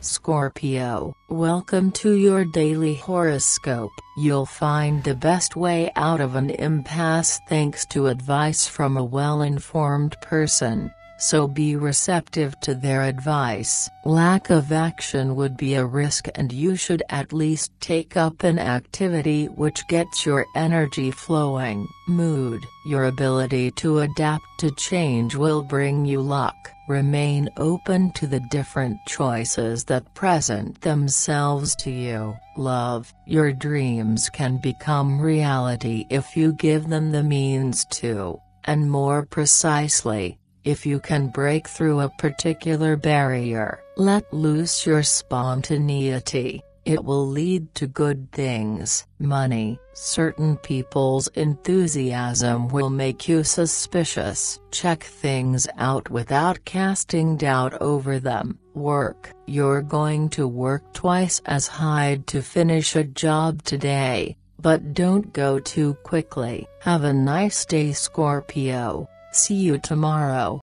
Scorpio, welcome to your daily horoscope. You'll find the best way out of an impasse thanks to advice from a well-informed person so be receptive to their advice. Lack of action would be a risk and you should at least take up an activity which gets your energy flowing. Mood Your ability to adapt to change will bring you luck. Remain open to the different choices that present themselves to you. Love Your dreams can become reality if you give them the means to, and more precisely, if you can break through a particular barrier, let loose your spontaneity, it will lead to good things. Money Certain people's enthusiasm will make you suspicious. Check things out without casting doubt over them. Work You're going to work twice as hard to finish a job today, but don't go too quickly. Have a nice day Scorpio. See you tomorrow.